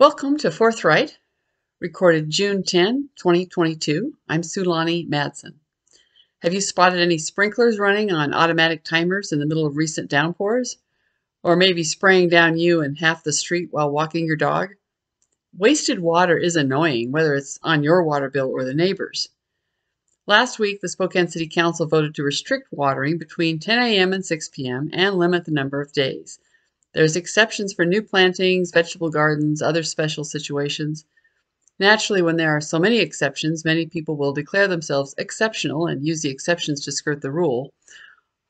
Welcome to Forthright, recorded June 10, 2022. I'm Sue Lani Madsen. Have you spotted any sprinklers running on automatic timers in the middle of recent downpours? Or maybe spraying down you and half the street while walking your dog? Wasted water is annoying, whether it's on your water bill or the neighbor's. Last week, the Spokane City Council voted to restrict watering between 10 a.m. and 6 p.m. and limit the number of days. There's exceptions for new plantings, vegetable gardens, other special situations. Naturally, when there are so many exceptions, many people will declare themselves exceptional and use the exceptions to skirt the rule.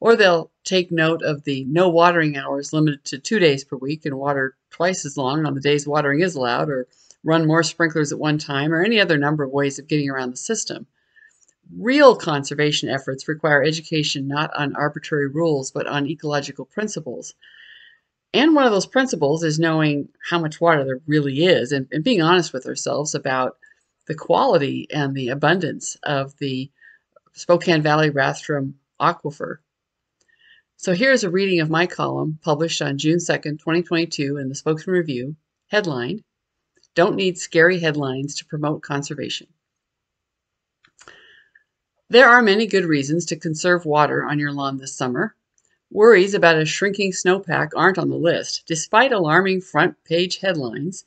Or they'll take note of the no watering hours limited to two days per week and water twice as long on the days watering is allowed, or run more sprinklers at one time, or any other number of ways of getting around the system. Real conservation efforts require education not on arbitrary rules, but on ecological principles. And one of those principles is knowing how much water there really is and, and being honest with ourselves about the quality and the abundance of the Spokane Valley Rathdrum aquifer. So here's a reading of my column published on June 2nd, 2022 in the Spokesman Review, headlined, Don't Need Scary Headlines to Promote Conservation. There are many good reasons to conserve water on your lawn this summer. Worries about a shrinking snowpack aren't on the list. Despite alarming front page headlines,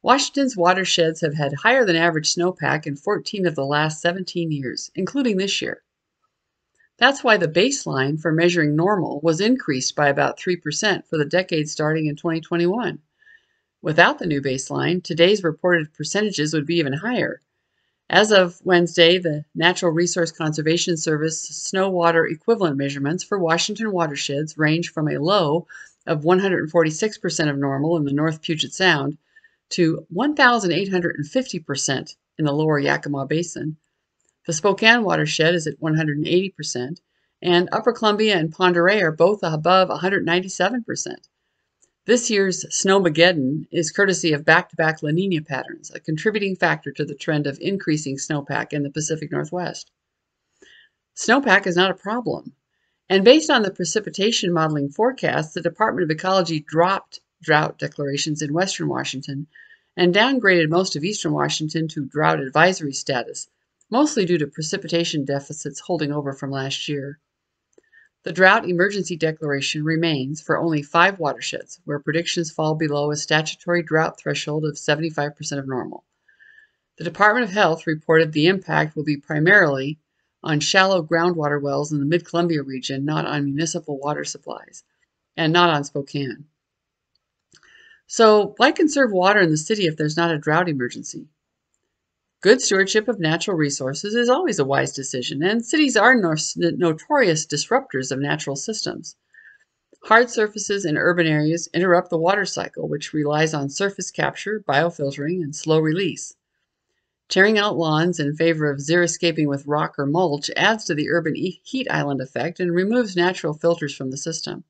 Washington's watersheds have had higher than average snowpack in 14 of the last 17 years, including this year. That's why the baseline for measuring normal was increased by about 3% for the decade starting in 2021. Without the new baseline, today's reported percentages would be even higher. As of Wednesday, the Natural Resource Conservation Service snow water equivalent measurements for Washington watersheds range from a low of 146% of normal in the North Puget Sound to 1,850% in the lower Yakima Basin. The Spokane watershed is at 180%, and Upper Columbia and Oreille are both above 197%. This year's Snowmageddon is courtesy of back-to-back La Nina patterns, a contributing factor to the trend of increasing snowpack in the Pacific Northwest. Snowpack is not a problem, and based on the precipitation modeling forecast, the Department of Ecology dropped drought declarations in western Washington and downgraded most of eastern Washington to drought advisory status, mostly due to precipitation deficits holding over from last year. The drought emergency declaration remains for only five watersheds where predictions fall below a statutory drought threshold of 75% of normal. The Department of Health reported the impact will be primarily on shallow groundwater wells in the mid Columbia region, not on municipal water supplies, and not on Spokane. So, why conserve water in the city if there's not a drought emergency? Good stewardship of natural resources is always a wise decision, and cities are notorious disruptors of natural systems. Hard surfaces in urban areas interrupt the water cycle, which relies on surface capture, biofiltering, and slow release. Tearing out lawns in favor of xeriscaping with rock or mulch adds to the urban heat island effect and removes natural filters from the system.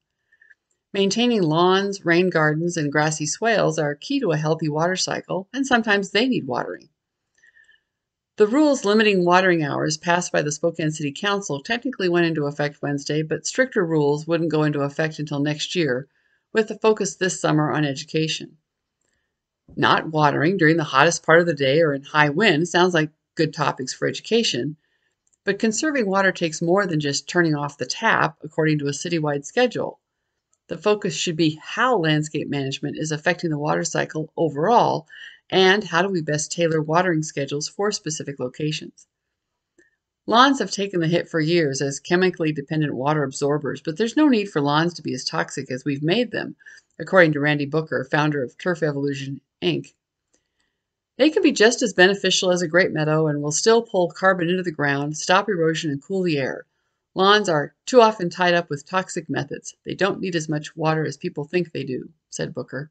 Maintaining lawns, rain gardens, and grassy swales are key to a healthy water cycle, and sometimes they need watering. The rules limiting watering hours passed by the Spokane City Council technically went into effect Wednesday, but stricter rules wouldn't go into effect until next year, with the focus this summer on education. Not watering during the hottest part of the day or in high wind sounds like good topics for education, but conserving water takes more than just turning off the tap according to a citywide schedule. The focus should be how landscape management is affecting the water cycle overall and how do we best tailor watering schedules for specific locations. Lawns have taken the hit for years as chemically dependent water absorbers, but there's no need for lawns to be as toxic as we've made them, according to Randy Booker, founder of Turf Evolution, Inc. They can be just as beneficial as a great meadow and will still pull carbon into the ground, stop erosion, and cool the air. Lawns are too often tied up with toxic methods. They don't need as much water as people think they do, said Booker.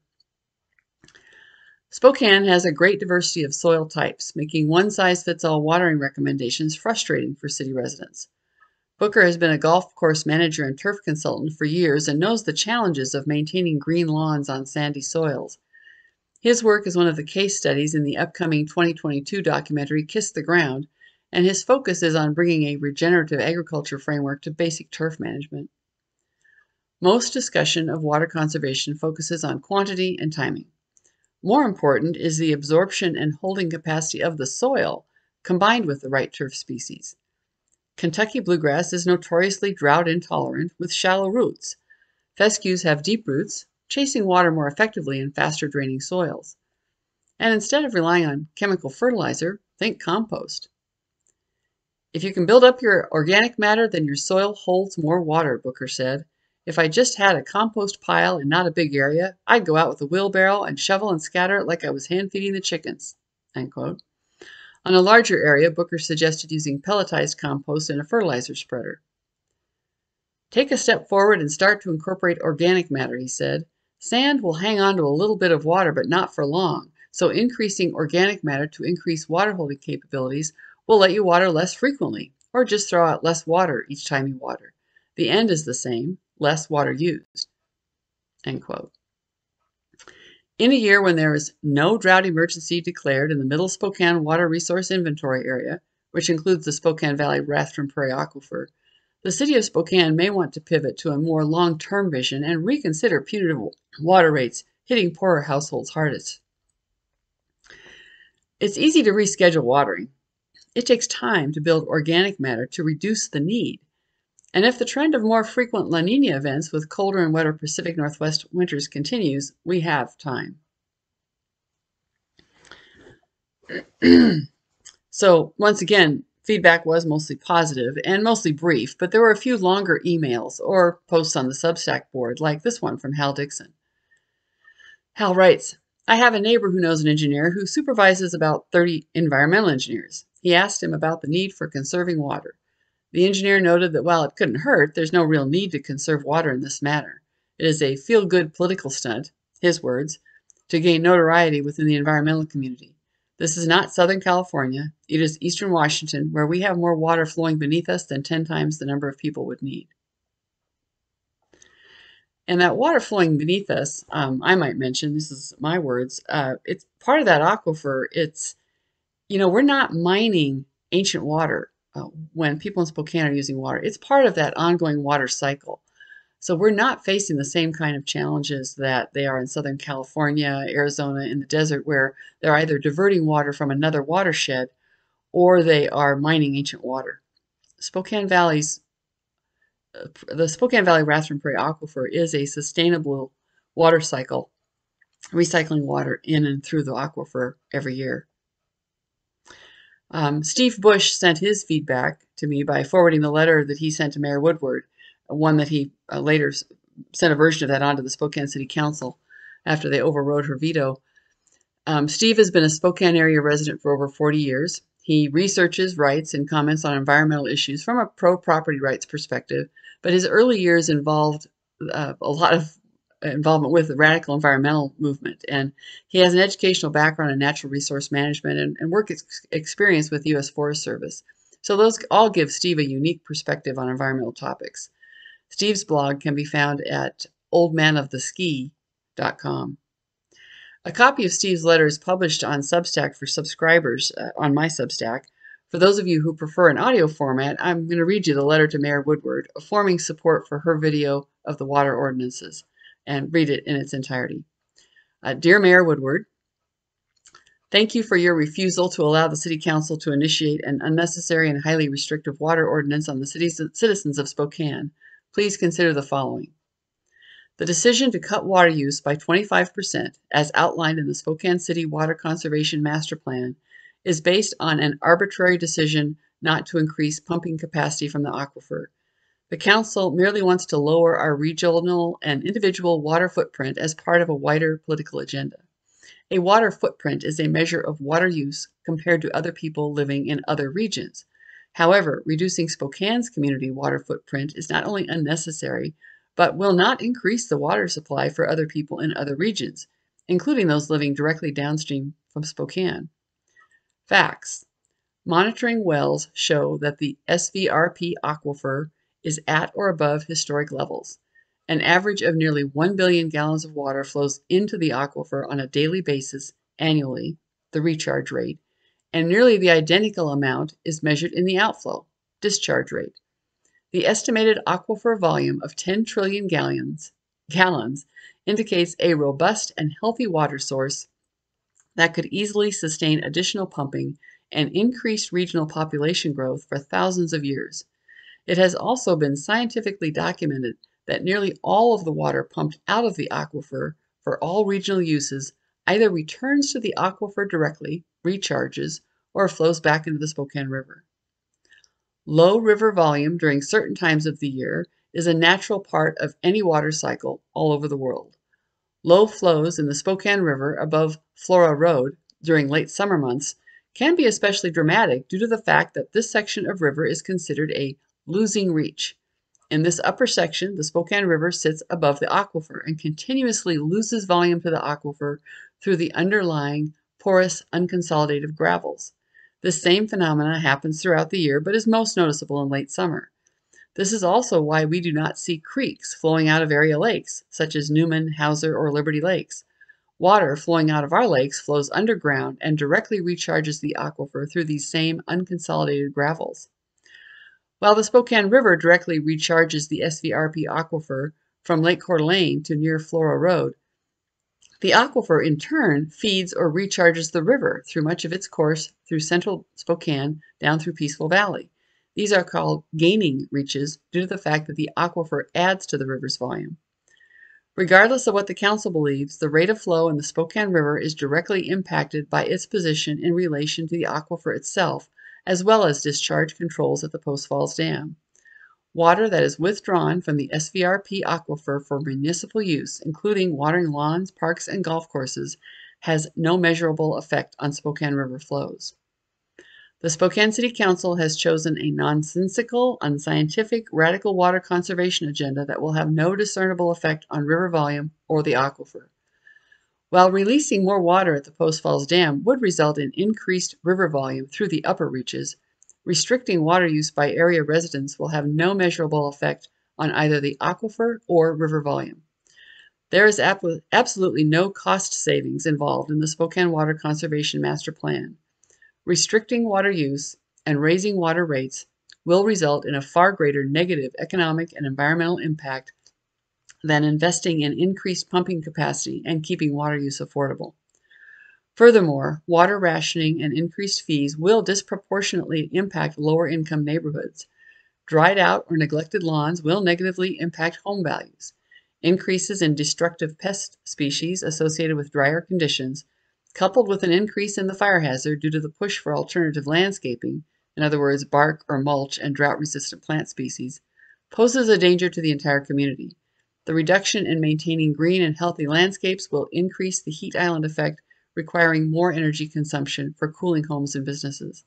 Spokane has a great diversity of soil types, making one-size-fits-all watering recommendations frustrating for city residents. Booker has been a golf course manager and turf consultant for years and knows the challenges of maintaining green lawns on sandy soils. His work is one of the case studies in the upcoming 2022 documentary Kiss the Ground, and his focus is on bringing a regenerative agriculture framework to basic turf management. Most discussion of water conservation focuses on quantity and timing. More important is the absorption and holding capacity of the soil combined with the right turf species. Kentucky bluegrass is notoriously drought intolerant with shallow roots. Fescues have deep roots, chasing water more effectively in faster draining soils. And instead of relying on chemical fertilizer, think compost. If you can build up your organic matter, then your soil holds more water, Booker said. If I just had a compost pile and not a big area, I'd go out with a wheelbarrow and shovel and scatter it like I was hand feeding the chickens. On a larger area, Booker suggested using pelletized compost in a fertilizer spreader. Take a step forward and start to incorporate organic matter, he said. Sand will hang on to a little bit of water, but not for long, so increasing organic matter to increase water holding capabilities will let you water less frequently, or just throw out less water each time you water. The end is the same, less water used. End quote. In a year when there is no drought emergency declared in the Middle Spokane Water Resource Inventory Area, which includes the Spokane Valley Rathdrum Prairie Aquifer, the City of Spokane may want to pivot to a more long-term vision and reconsider punitive water rates hitting poorer households hardest. It's easy to reschedule watering. It takes time to build organic matter to reduce the need. And if the trend of more frequent La Nina events with colder and wetter Pacific Northwest winters continues, we have time. so once again, feedback was mostly positive and mostly brief, but there were a few longer emails or posts on the Substack board, like this one from Hal Dixon. Hal writes, I have a neighbor who knows an engineer who supervises about 30 environmental engineers. He asked him about the need for conserving water. The engineer noted that while it couldn't hurt, there's no real need to conserve water in this manner. It is a feel-good political stunt, his words, to gain notoriety within the environmental community. This is not Southern California. It is Eastern Washington, where we have more water flowing beneath us than 10 times the number of people would need. And that water flowing beneath us, um, I might mention, this is my words, uh, it's part of that aquifer. It's, you know, we're not mining ancient water uh, when people in Spokane are using water. It's part of that ongoing water cycle. So we're not facing the same kind of challenges that they are in Southern California, Arizona, in the desert, where they're either diverting water from another watershed or they are mining ancient water. Spokane Valley's uh, the Spokane Valley Rathdrum Prairie Aquifer is a sustainable water cycle, recycling water in and through the aquifer every year. Um, Steve Bush sent his feedback to me by forwarding the letter that he sent to Mayor Woodward, one that he uh, later sent a version of that on to the Spokane City Council after they overrode her veto. Um, Steve has been a Spokane area resident for over 40 years. He researches, writes, and comments on environmental issues from a pro property rights perspective, but his early years involved uh, a lot of involvement with the radical environmental movement. And he has an educational background in natural resource management and, and work ex experience with the U.S. Forest Service. So those all give Steve a unique perspective on environmental topics. Steve's blog can be found at oldmanoftheski.com. A copy of Steve's letter is published on Substack for subscribers uh, on my Substack. For those of you who prefer an audio format, I'm going to read you the letter to Mayor Woodward, forming support for her video of the water ordinances and read it in its entirety. Uh, Dear Mayor Woodward, thank you for your refusal to allow the City Council to initiate an unnecessary and highly restrictive water ordinance on the city's citizens of Spokane. Please consider the following. The decision to cut water use by 25%, as outlined in the Spokane City Water Conservation Master Plan, is based on an arbitrary decision not to increase pumping capacity from the aquifer the Council merely wants to lower our regional and individual water footprint as part of a wider political agenda. A water footprint is a measure of water use compared to other people living in other regions. However, reducing Spokane's community water footprint is not only unnecessary, but will not increase the water supply for other people in other regions, including those living directly downstream from Spokane. Facts. Monitoring wells show that the SVRP aquifer is at or above historic levels. An average of nearly 1 billion gallons of water flows into the aquifer on a daily basis annually, the recharge rate, and nearly the identical amount is measured in the outflow, discharge rate. The estimated aquifer volume of 10 trillion gallons, gallons indicates a robust and healthy water source that could easily sustain additional pumping and increased regional population growth for thousands of years. It has also been scientifically documented that nearly all of the water pumped out of the aquifer for all regional uses either returns to the aquifer directly, recharges, or flows back into the Spokane River. Low river volume during certain times of the year is a natural part of any water cycle all over the world. Low flows in the Spokane River above Flora Road during late summer months can be especially dramatic due to the fact that this section of river is considered a losing reach. In this upper section, the Spokane River sits above the aquifer and continuously loses volume to the aquifer through the underlying porous unconsolidated gravels. This same phenomena happens throughout the year but is most noticeable in late summer. This is also why we do not see creeks flowing out of area lakes, such as Newman, Hauser, or Liberty Lakes. Water flowing out of our lakes flows underground and directly recharges the aquifer through these same unconsolidated gravels. While the Spokane River directly recharges the SVRP aquifer from Lake Coeur d'Alene to near Flora Road, the aquifer in turn feeds or recharges the river through much of its course through central Spokane down through Peaceful Valley. These are called gaining reaches due to the fact that the aquifer adds to the river's volume. Regardless of what the Council believes, the rate of flow in the Spokane River is directly impacted by its position in relation to the aquifer itself, as well as discharge controls at the Post Falls Dam. Water that is withdrawn from the SVRP aquifer for municipal use, including watering lawns, parks, and golf courses, has no measurable effect on Spokane River flows. The Spokane City Council has chosen a nonsensical, unscientific, radical water conservation agenda that will have no discernible effect on river volume or the aquifer. While releasing more water at the Post Falls Dam would result in increased river volume through the upper reaches, restricting water use by area residents will have no measurable effect on either the aquifer or river volume. There is absolutely no cost savings involved in the Spokane Water Conservation Master Plan. Restricting water use and raising water rates will result in a far greater negative economic and environmental impact than investing in increased pumping capacity and keeping water use affordable. Furthermore, water rationing and increased fees will disproportionately impact lower income neighborhoods. Dried out or neglected lawns will negatively impact home values. Increases in destructive pest species associated with drier conditions, coupled with an increase in the fire hazard due to the push for alternative landscaping, in other words, bark or mulch and drought resistant plant species, poses a danger to the entire community. The reduction in maintaining green and healthy landscapes will increase the heat island effect requiring more energy consumption for cooling homes and businesses.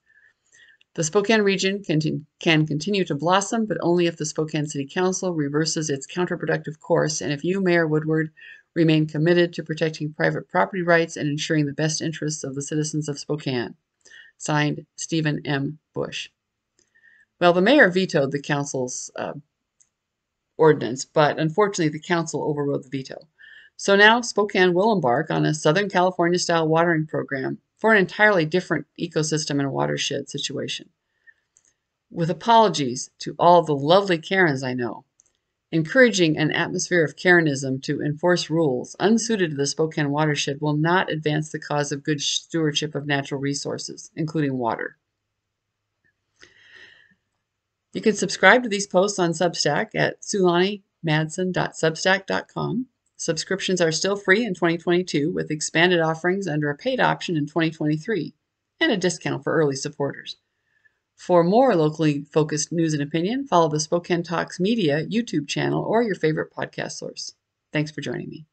The Spokane region can, can continue to blossom, but only if the Spokane City Council reverses its counterproductive course and if you, Mayor Woodward, remain committed to protecting private property rights and ensuring the best interests of the citizens of Spokane. Signed, Stephen M. Bush. Well, the mayor vetoed the council's uh, ordinance, but unfortunately the council overrode the veto. So now Spokane will embark on a Southern California style watering program for an entirely different ecosystem and watershed situation. With apologies to all the lovely Karens I know, encouraging an atmosphere of Karenism to enforce rules unsuited to the Spokane watershed will not advance the cause of good stewardship of natural resources, including water. You can subscribe to these posts on Substack at sulanimadsen.substack.com. Subscriptions are still free in 2022 with expanded offerings under a paid option in 2023 and a discount for early supporters. For more locally focused news and opinion, follow the Spokane Talks Media YouTube channel or your favorite podcast source. Thanks for joining me.